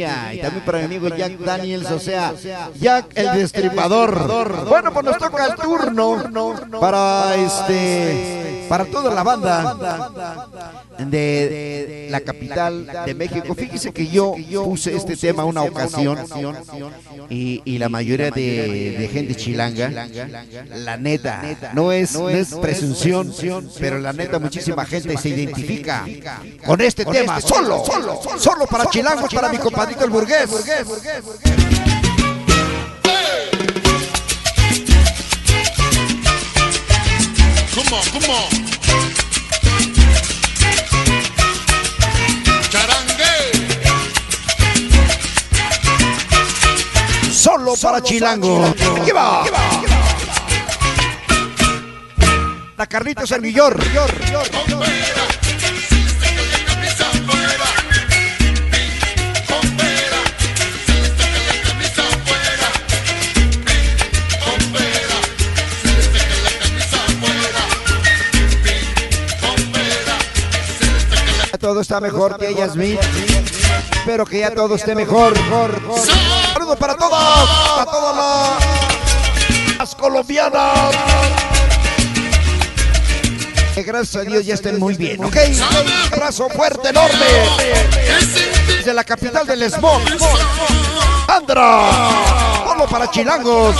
Y también para mi amigo Jack Daniels, o sea, Jack el Destripador. Bueno, pues nos toca el turno para este para toda la banda de la capital de México. Fíjese que yo puse este tema una ocasión y, la mayoría de, gente chilanga, la neta, no es, no es presunción, pero la neta muchísima gente se identifica con este tema, solo, solo, solo para chilangos, para mi compadrito el burgués. Come on, come on. Solo para Chilango. Aquí va. La Carlitos Servillor. Todo está mejor que Yasmin. Espero que ya todo esté mejor. Saludos para todos, para todas las colombianas. Gracias a Dios ya estén muy bien, ¿ok? Un abrazo fuerte, enorme. Desde la capital del smog. Andra. Solo para chilangos.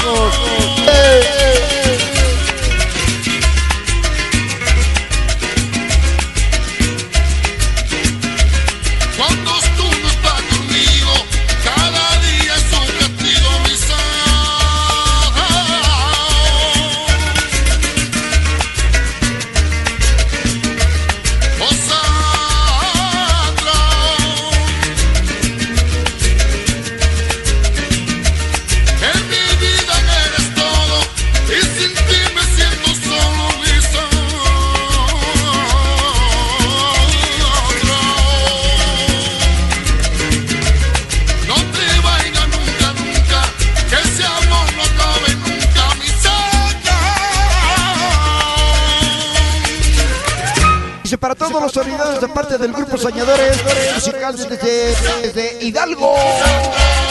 Para todos los sonidos de parte del grupo Soñadores musicales desde, desde Hidalgo.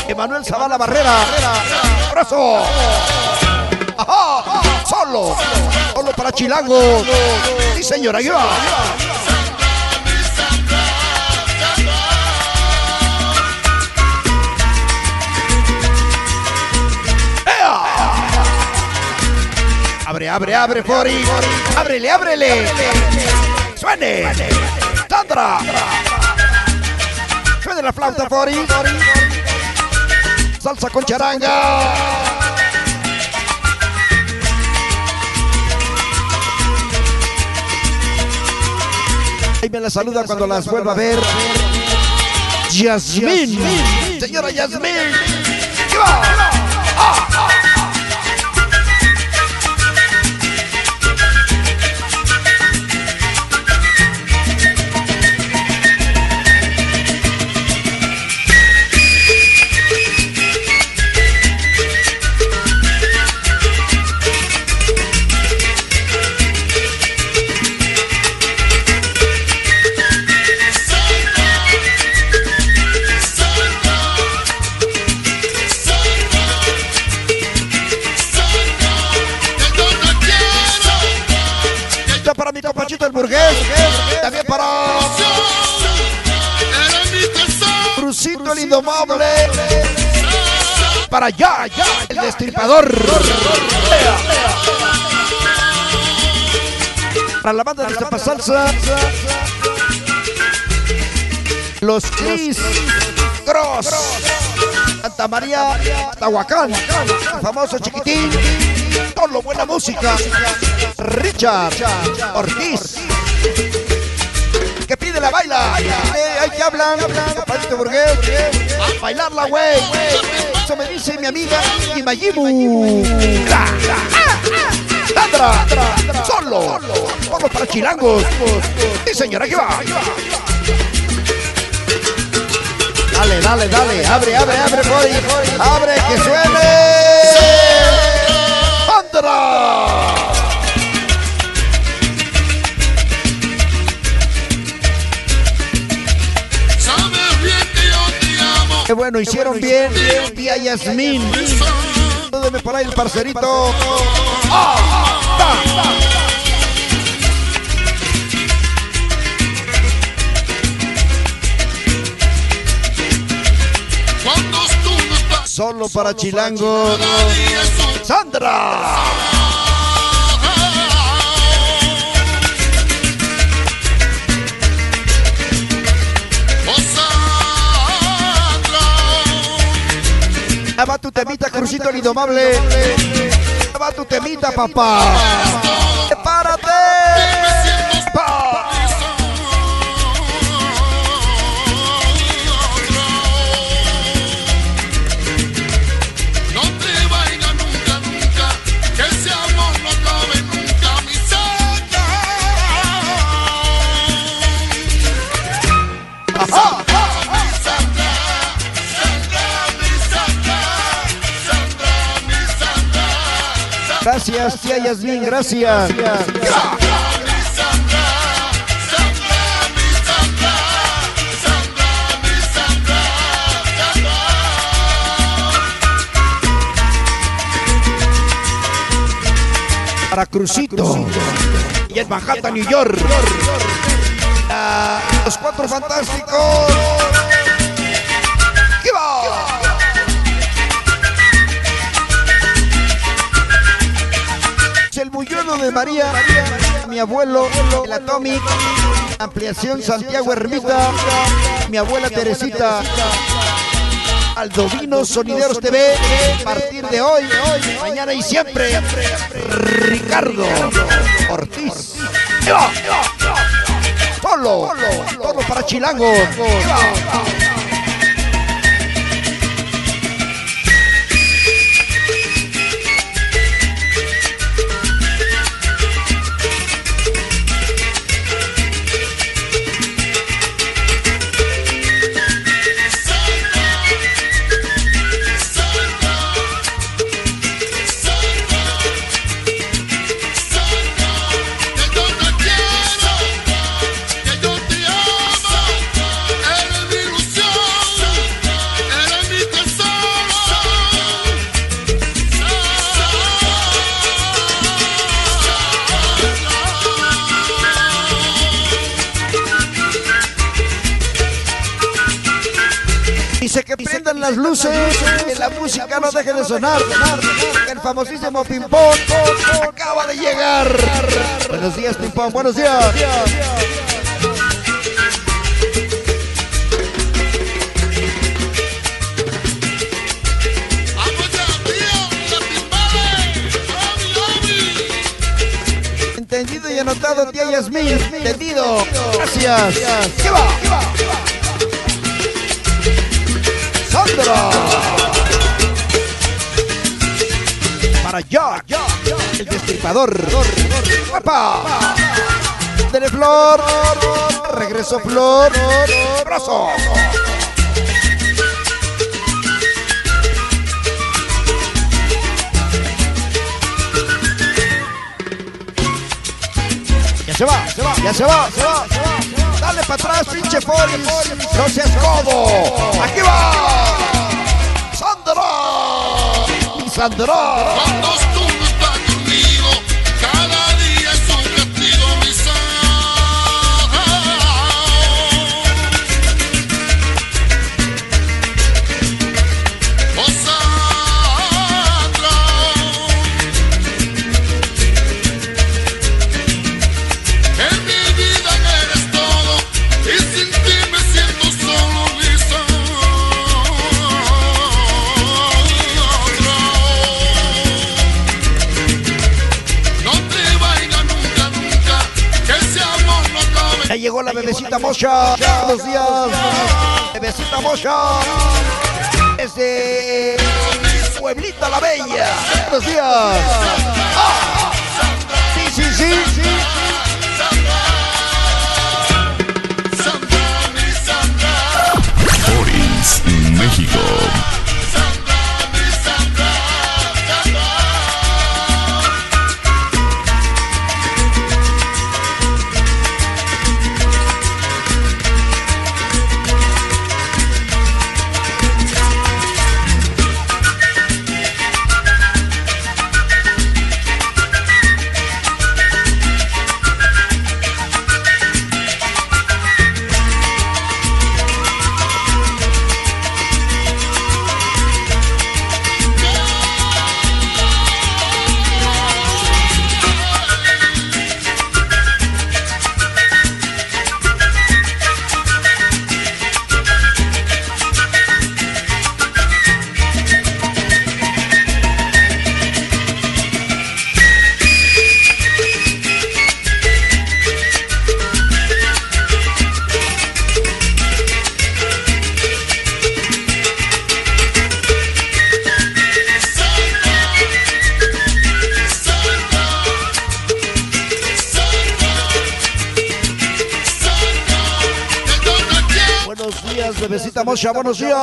Emanuel Zavala Barrera. Abrazo. Solo. Solo para Chilango. Sí, señora, yo. Abre, abre, abre, Fori. Ábrele, ábrele. Suene. Sandra. Suene la flauta, Fori. Salsa con charanga. Ahí me la saluda cuando las vuelva a ver. Yasmín. Señora Yasmín. ¡Viva! Para allá, ya, el destripador. Para la banda de Zapa Salsa. Los Cris Cross. Santa María, Tahuacán. El famoso chiquitín. Solo buena música. Richard Ortiz. Que hablan. Compadrito Burgués. A bailarla, güey. Eso me dice mi amiga Imayimu. Sandra. Solo. Vamos para Chilangos. Sí, señora, aquí va. Dale, dale, dale. Abre, abre, abre, boy. Abre, que suene. Bueno, hicieron bien. Tía Yasmín. Deme por ahí el parcerito. Solo para Chilango. Sandra. Va tu temita, Crucito el Indomable. va tu temita, papá. ¡Párate! Gracias, tía Yasmin, gracias. Para Crucito. Y en Manhattan, New York. los cuatro fantásticos. De María, mi abuelo, el Atomic, ampliación Santiago Ermita, mi abuela Teresita, Aldovino Sonideros TV, a partir de hoy, mañana y siempre, Ricardo Ortiz. Solo, solo para Chilango. Prendan las luces, que la música no deje de sonar. El famosísimo Pimpón acaba de llegar. Buenos días, Pimpón, buenos días. Entendido y anotado, tía Yasmín. Entendido. Gracias. ¿Qué va? ¿Qué va? Para George, el destripador. ¡Papá! Dele Flor. Regreso Flor. Brazo. Ya se va, se va, ya se va, se va, para atrás, pinche Foris. No seas codo. Aquí va. Sandra. llegó mocha. Buenos días. Bebecita mocha. Desde Pueblita la Bella. Buenos días. Bebecita Mocha, buenos días.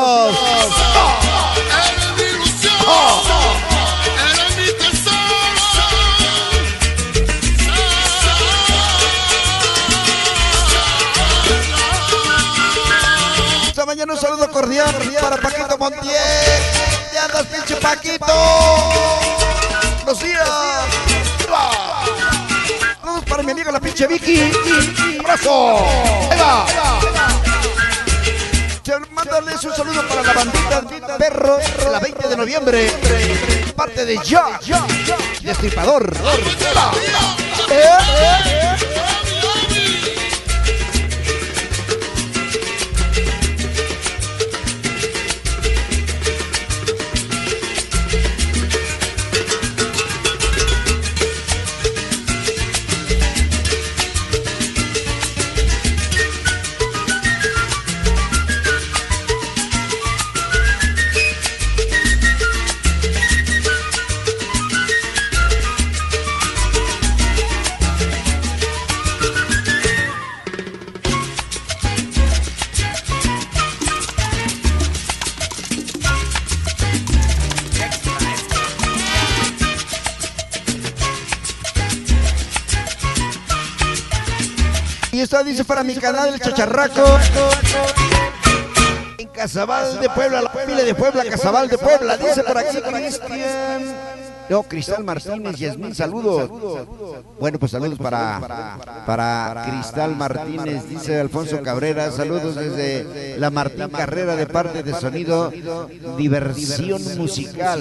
Esta mañana un saludo cordial para Paquito Montiel. ¿Dónde andas, pinche Paquito? Buenos días. Saludos para mi amiga la pinche Vicky. ¡Abrazo! ¡Ahí va! Mándales un saludo para la bandita Perros, la 20 de noviembre. Parte de Ya, Destripador. Eh. Y esta dice para mi canal El Chacharraco. En Casabal de Puebla, la pile de Puebla, Casabal de Puebla. Dice por aquí Cristian. No, Cristal Martínez, Yasmín, saludos. Bueno, pues saludos para, para Cristal Martínez, dice Alfonso Cabrera. Saludos desde la Martín Carrera de parte de Sonido Diversión Musical.